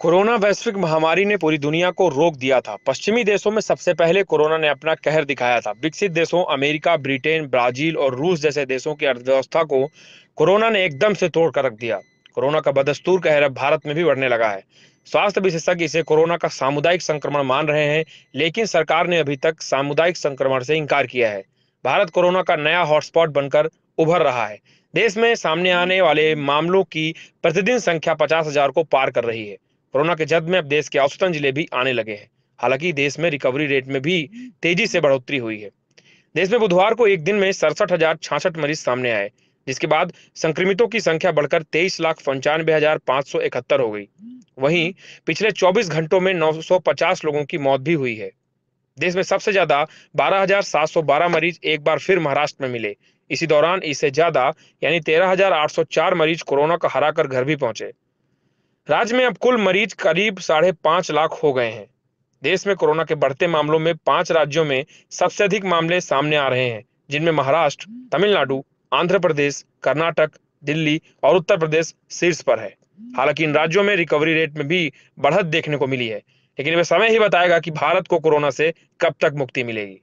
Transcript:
Corona वैश्विक महामारी ने पूरी दुनिया को रोक दिया था। पश्चिमी देशों में सबसे पहले कोरोना ने अपना कहर दिखाया था। विकसित देशों, अमेरिका, ब्रिटेन, ब्राज़ील और रूस जैसे देशों की अर्थव्यवस्था को कोरोना ने एकदम से तोड़ कर रख दिया। कोरोना का बदस्तूर कहर अब भारत में भी बढ़ने लगा है। स्वास्थ्य विशेषज्ञ इसे कोरोना का सामुदायिक संक्रमण मान रहे हैं, लेकिन सरकार ने अभी तक सामुदायिक संक्रमण से इंकार किया है। भारत कोरोना का नया हॉटस्पॉट बनकर उभर रहा है। देश में सामने आने वाले मामलों की प्रतिदिन संख्या पचास हज़ार को पार कर रही है। कोरोना के जद में अब देश के औसतन ज़िले भी आने लगे हैं। हालाँकि देश में रिकवरी रेट में भी तेज़ी से बढ़ोतरी हुई है। देश में बुधवार को एक दिन में सड़सठ हज़ार छाछठ मरीज़ सामने आए जिसके बाद संक्रमितों की संख्या बढ़कर तेईस लाख पंचानवे हज़ार पाँच सौ इकहत्तर हो गई। वहीं पिछले 24 घंटों में 950 लोगों की मौत भी हुई है। देश में सबसे ज़्यादा 12,712 मरीज़ एक बार फिर महाराष्ट्र में मिले इसी दौरान इससे ज़्यादा यानी 13,804 मरीज़ कोरोना का हरा कर घर भी पहुँचे। राज्य में अब कुल मरीज़ करीब साढ़े पाँच लाख हो गए हैं। देश में कोरोना के बढ़ते मामलों में पाँच राज्यों में सबसे अधिक मामले सामने आ रहे हैं जिनमें महाराष्ट्र तमिलनाडु आंध्र प्रदेश कर्नाटक दिल्ली और उत्तर प्रदेश शीर्ष पर है। हालाँकि इन राज्यों में रिकवरी रेट में भी बढ़त देखने को मिली है लेकिन वह समय ही बताएगा कि भारत को कोरोना से कब तक मुक्ति मिलेगी।